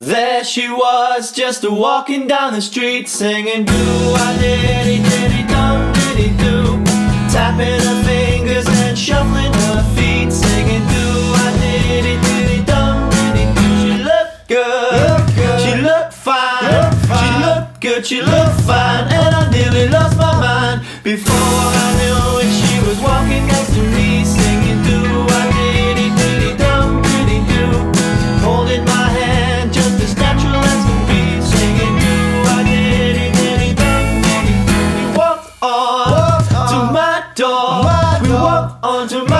There she was, just a walking down the street singing do a diddy diddy dum diddy do. Tapping her fingers and shuffling her feet singing do a diddy diddy dum diddy do. She looked good, she looked fine, she looked good, she looked fine. Don't mind, we walk on tomorrow.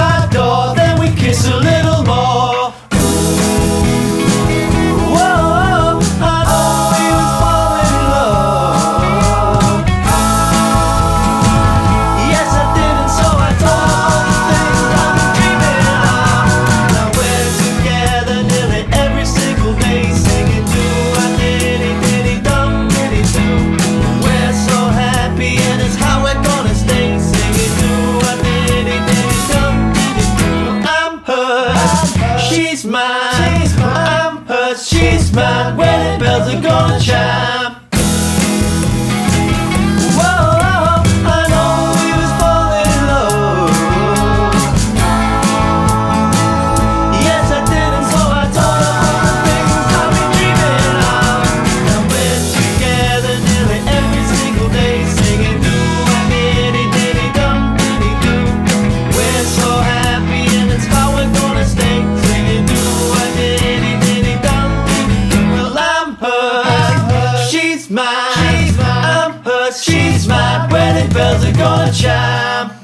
Culture. She's mine. She's mine. I'm hers. She's mine. Wedding bells are gonna chime.